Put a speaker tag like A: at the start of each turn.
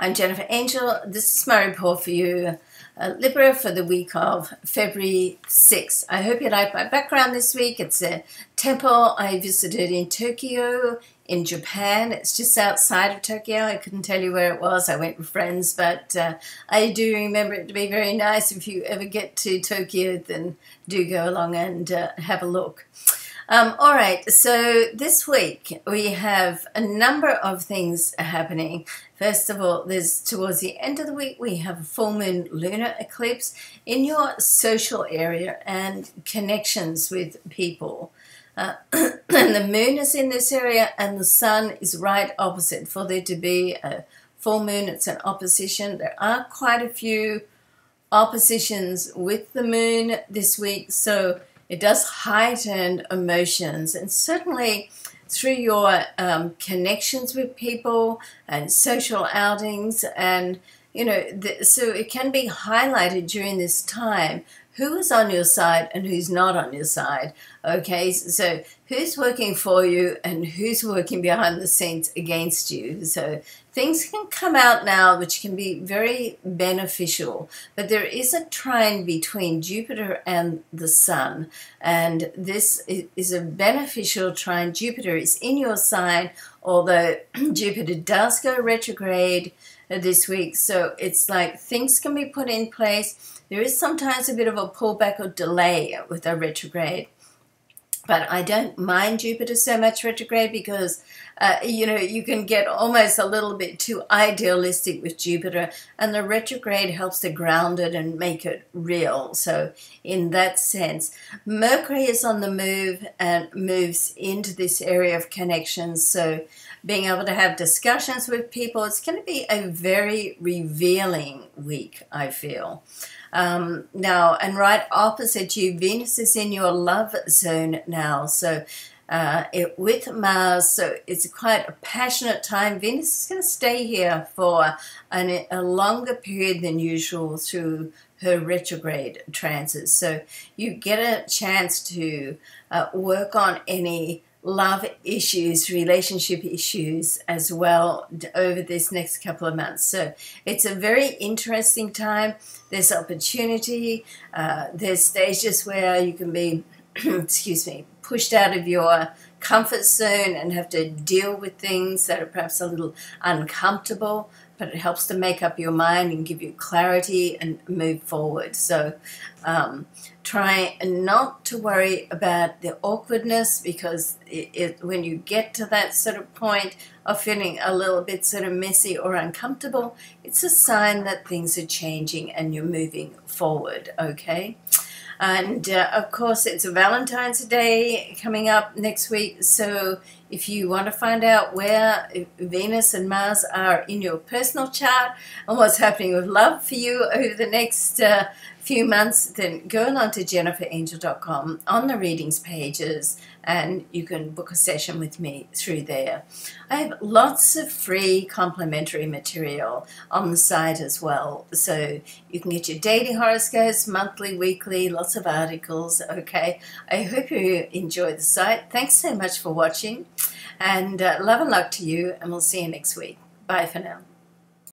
A: I'm Jennifer Angel. This is my report for you, uh, Libra, for the week of February 6th. I hope you like my background this week. It's a temple I visited in Tokyo, in Japan. It's just outside of Tokyo. I couldn't tell you where it was. I went with friends, but uh, I do remember it to be very nice. If you ever get to Tokyo, then do go along and uh, have a look. Um, all right, so this week we have a number of things happening. First of all, there's towards the end of the week we have a full moon lunar eclipse in your social area and connections with people. Uh, and the moon is in this area and the sun is right opposite. For there to be a full moon, it's an opposition. There are quite a few oppositions with the moon this week, so it does heighten emotions. And certainly through your um, connections with people and social outings and you know the, so it can be highlighted during this time who is on your side and who's not on your side. Okay, so who's working for you and who's working behind the scenes against you. So things can come out now which can be very beneficial, but there is a trine between Jupiter and the Sun, and this is a beneficial trine. Jupiter is in your sign, although Jupiter does go retrograde this week, so it's like things can be put in place there is sometimes a bit of a pullback or delay with a retrograde. But I don't mind Jupiter so much retrograde because, uh, you know, you can get almost a little bit too idealistic with Jupiter, and the retrograde helps to ground it and make it real. So, in that sense, Mercury is on the move and moves into this area of connections. So, being able to have discussions with people, it's going to be a very revealing week, I feel. Um, now, and right opposite you, Venus is in your love zone now. So, uh, it, with Mars, so it's quite a passionate time. Venus is going to stay here for an, a longer period than usual through her retrograde transits. So you get a chance to uh, work on any love issues, relationship issues as well over this next couple of months. So it's a very interesting time. There's opportunity. Uh, there's stages where you can be, excuse me, pushed out of your comfort zone and have to deal with things that are perhaps a little uncomfortable but it helps to make up your mind and give you clarity and move forward. So um, try not to worry about the awkwardness because it, it, when you get to that sort of point of feeling a little bit sort of messy or uncomfortable, it's a sign that things are changing and you're moving forward, okay? And uh, of course, it's Valentine's Day coming up next week. So if you want to find out where Venus and Mars are in your personal chart and what's happening with love for you over the next uh, few months, then go on to jenniferangel.com on the readings pages and you can book a session with me through there. I have lots of free complimentary material on the site as well. So you can get your daily horoscopes, monthly, weekly, lots of articles. Okay. I hope you enjoy the site. Thanks so much for watching and uh, love and luck to you and we'll see you next week. Bye for now.